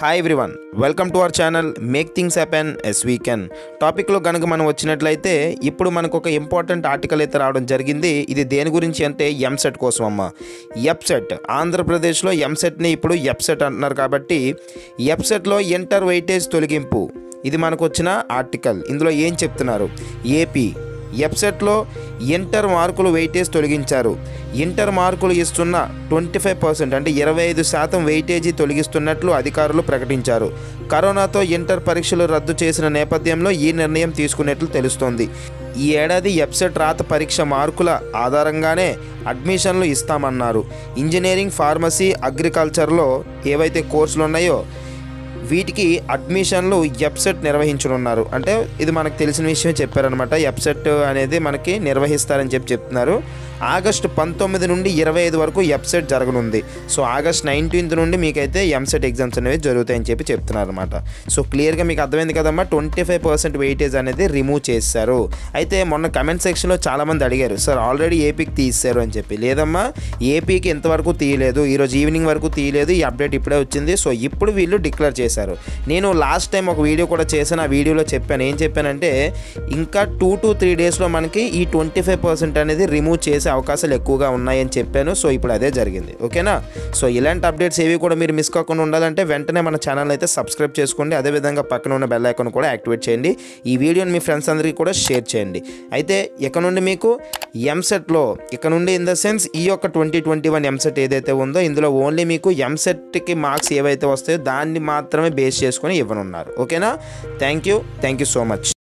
Hi everyone welcome to our channel make things happen as we can టాపిక్లో కనుక మనం వచ్చినట్లయితే ఇప్పుడు మనకు ఒక ఇంపార్టెంట్ ఆర్టికల్ అయితే రావడం జరిగింది. ఇది దేని గురించి అంటే ఎంసెట్ కోసం అమ్మ. ఎప్సెట్ ఆంధ్రప్రదేశ్లో ఎంసెట్ని ఇప్పుడు ఎప్సెట్ అంటున్నారు కాబట్టి ఎప్సెట్లో ఇంటర్ వెయిటేజ్ తొలగింపు. ఇది మనకు వచ్చిన ఆర్టికల్ ఇందులో ఏం చెప్తున్నారు? ఏపీ వెబ్సైట్లో ఇంటర్ మార్కులు వెయిటేజ్ తొలగించారు. ఇంటర్ మార్కులు ఇస్తున్న ట్వంటీ ఫైవ్ పర్సెంట్ అంటే ఇరవై ఐదు శాతం వెయిటేజీ తొలగిస్తున్నట్లు అధికారులు ప్రకటించారు. కరోనాతో ఇంటర్ పరీక్షలు రద్దు చేసిన నేపథ్యంలో ఈ నిర్ణయం తీసుకున్నట్లు తెలుస్తోంది. ఈ ఏడాది ఎప్సెట్ రాత పరీక్ష మార్కుల ఆధారంగానే అడ్మిషన్లు ఇస్తామన్నారు. ఇంజనీరింగ్ ఫార్మసీ అగ్రికల్చర్లో ఏవైతే కోర్సులు ఉన్నాయో వీటికి అడ్మిషన్లు ఎప్సెట్ నిర్వహించనున్నారు. అంటే ఇది మనకు తెలిసిన విషయం చెప్పారనమాట ఎప్సెట్ అనేది మనకి నిర్వహిస్తారని చెప్పి చెప్తున్నారు. ఆగస్టు పంతొమ్మిది నుండి ఇరవై ఐదు వరకు ఎప్సెట్ జరగనుంది. సో ఆగస్ట్ నైన్టీన్త్ నుండి మీకైతే ఎంసెట్ ఎగ్జామ్స్ అనేవి జరుగుతాయని చెప్పి చెప్తున్నారు అనమాట సో క్లియర్గా మీకు అర్థమైంది కదమ్మా. ట్వంటీ ఫైవ్ పర్సెంట్ వెయిటేజ్ అనేది రిమూవ్ చేశారు. అయితే మొన్న కమెంట్ సెక్షన్లో చాలామంది అడిగారు సార్ ఆల్రెడీ ఏపీకి తీశారు అని చెప్పి. లేదమ్మా ఏపీకి ఇంతవరకు తీయలేదు. ఈరోజు ఈవినింగ్ వరకు తీయలేదు. ఈ అప్డేట్ ఇప్పుడే వచ్చింది. సో ఇప్పుడు వీళ్ళు డిక్లేర్ చేశారు. నేను లాస్ట్ టైం ఒక వీడియో కూడా చేశాను. ఆ వీడియోలో చెప్పాను. ఏం చెప్పానంటే ఇంకా టూ టు త్రీ డేస్లో మనకి ఈ ట్వంటీ ఫైవ్ పర్సెంట్ అనేది రిమూవ్ చేసే అవకాశాలు ఎక్కువగా ఉన్నాయని చెప్పాను. సో ఇప్పుడు అదే జరిగింది. ఓకేనా సో ఇలాంటి అప్డేట్స్ ఏవి కూడా మీరు మిస్ కాకుండా ఉండాలంటే వెంటనే మన ఛానల్ అయితే సబ్స్క్రైబ్ చేసుకోండి. అదేవిధంగా పక్కన ఉన్న బెల్ ఐకాన్ కూడా యాక్టివేట్ చేయండి. ఈ వీడియోని మీ ఫ్రెండ్స్ అందరికీ కూడా షేర్ చేయండి. అయితే ఇక నుండి మీకు ఎంసెట్లో ఇక నుండి ఇన్ ద సెన్స్ ఈ యొక్క ట్వంటీ ట్వంటీ వన్ ఎంసెట్ ఏదైతే ఉందో ఇందులో ఓన్లీ మీకు ఎంసెట్కి మార్క్స్ ఏవైతే వస్తాయో దాన్ని మాత్రమే బేస్ చేసుకొని ఇవ్వనున్నారు. ఓకేనా? Thank you thank you so much